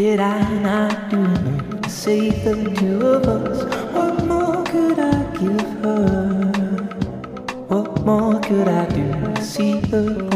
Did I not do enough to save the two of us? What more could I give her? What more could I do to see her?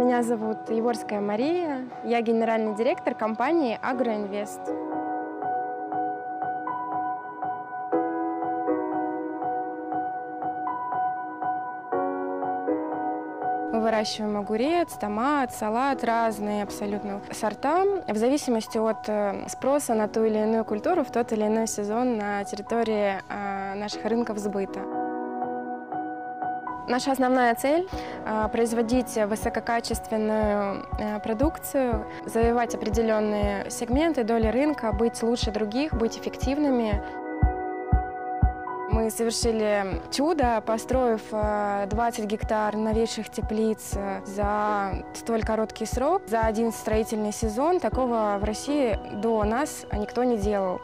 Меня зовут Еворская Мария. Я генеральный директор компании «Агроинвест». Мы выращиваем огурец, томат, салат, разные абсолютно сорта, в зависимости от э, спроса на ту или иную культуру в тот или иной сезон на территории э, наших рынков сбыта. Наша основная цель э, – производить высококачественную продукцию, завоевать определенные сегменты, доли рынка, быть лучше других, быть эффективными – мы совершили чудо, построив 20 э, гектар новейших теплиц за столь короткий срок, за один строительный сезон. Такого в России до нас никто не делал.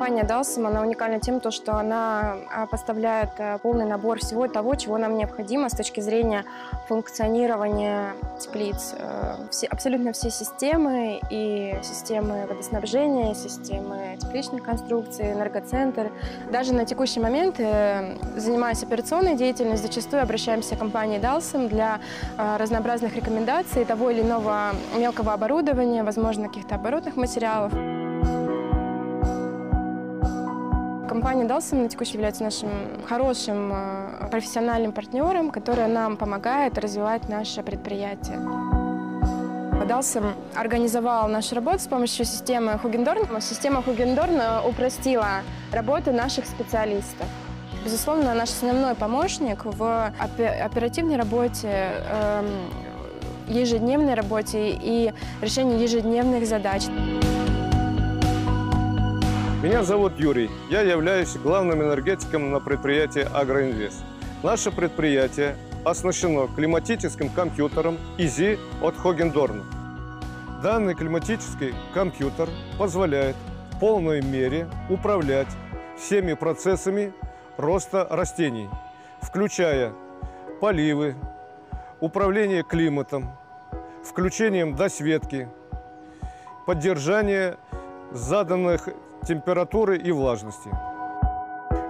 Компания Dalsum, она уникальна тем, что она а, поставляет э, полный набор всего того, чего нам необходимо с точки зрения функционирования теплиц. Э, все, абсолютно все системы, и системы водоснабжения, системы тепличных конструкций, энергоцентр. Даже на текущий момент, э, занимаясь операционной деятельностью, зачастую обращаемся к компании Dalsum для разнообразных рекомендаций того или иного мелкого оборудования, возможно, каких-то оборотных материалов. Компания Dalsum на текущий является нашим хорошим э, профессиональным партнером, который нам помогает развивать наше предприятие. Dalsum организовал нашу работу с помощью системы Хугендорн. Система Хугендорн упростила работу наших специалистов. Безусловно, наш основной помощник в оперативной работе, эм, ежедневной работе и решении ежедневных задач. Меня зовут Юрий. Я являюсь главным энергетиком на предприятии «Агроинвест». Наше предприятие оснащено климатическим компьютером ИЗИ от Хогендорна. Данный климатический компьютер позволяет в полной мере управлять всеми процессами роста растений, включая поливы, управление климатом, включением досветки, поддержание заданных температуры и влажности.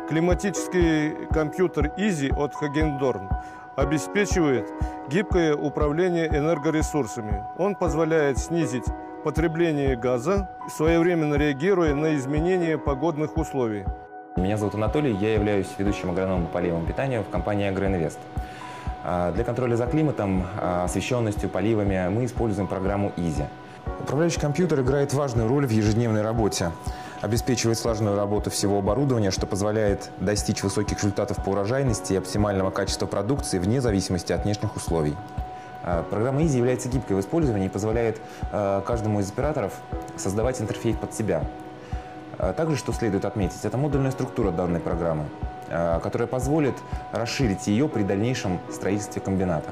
Климатический компьютер Easy от Hagendorn обеспечивает гибкое управление энергоресурсами. Он позволяет снизить потребление газа, своевременно реагируя на изменения погодных условий. Меня зовут Анатолий, я являюсь ведущим агрономом по поливам питания в компании «Агроинвест». А, для контроля за климатом, а, освещенностью, поливами мы используем программу «Изи». Управляющий компьютер играет важную роль в ежедневной работе обеспечивает слаженную работу всего оборудования, что позволяет достичь высоких результатов по урожайности и оптимального качества продукции вне зависимости от внешних условий. А, программа Easy является гибкой в использовании и позволяет а, каждому из операторов создавать интерфейс под себя. А, также, что следует отметить, это модульная структура данной программы, которая позволит расширить ее при дальнейшем строительстве комбината.